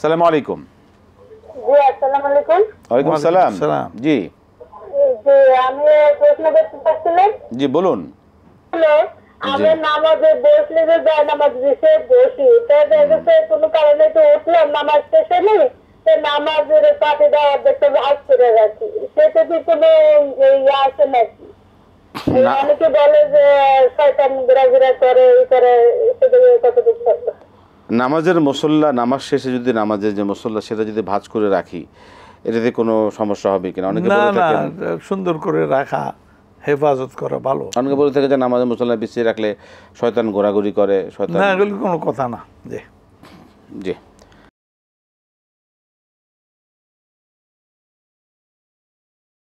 সালাম আলাইকুম। জি আসসালামু আলাইকুম। ওয়ালাইকুম ওয়ালাইকুম সালাম সালাম। জি। যে আমি প্রশ্ন করতে চাচ্ছিলাম। জি বলুন। হলো আমি নামাজে বসলে যে যায় নামাজ দিছে বসি তো দেখেছে কোনো কারণে তো উঠলাম নামাজ শেষে নেই তো নামাজের পাতে দেওয়া দেখতে ভাগ করে রাখি সেটা কি কোনো ইয়ে আছে নাকি। অনেকে বলে যে শয়তান ঘোরাঘুরা করে এই করে সেটা কতটুকু সত্য? নামাজের মুসল্লা নামাজ শেষে যদি নামাজের যে মসল্লা সেটা যদি ভাজ করে রাখি এটাতে কোনো সমস্যা হবে কিনা? অনেকে না না সুন্দর করে রাখা হেফাজত করা ভালো। অনেকে বলে থাকে যে নামাজের মুসল্লা বিছিয়ে রাখলে শয়তান ঘোরাঘুরি করে শয়তান না এগুলি কোনো কথা না যে জি।